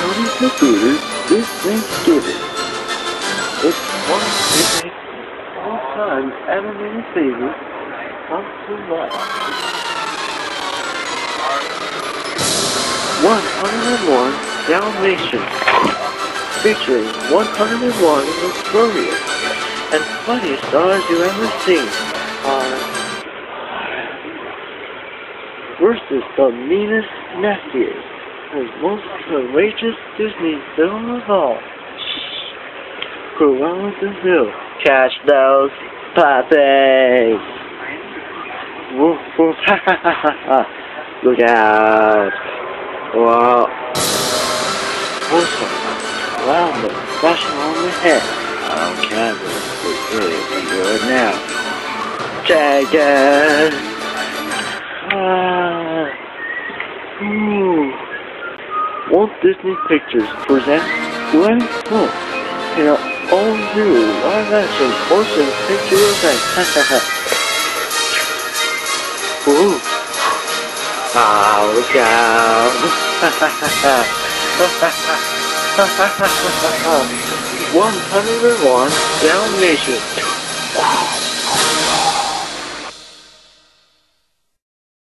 the theaters this Thanksgiving. It's one of Disney all-time animated favorite come to life. 101 Dalmatians, featuring 101 the notorious and funniest stars you ever seen are versus the meanest, nastiest, and most courageous Disney film of all. Cruella de Vil. Catch those puppies! Woof woof ha ha ha ha! Look out! Wow! Awesome! Wow, the flashing on the head. I don't care if it's really good now. Take it! Ah! Ooh! Walt Disney Pictures presents Glenn Close in an all-new live-action motion picture event. Ooh! Ah, look out! 101 Dalmatians.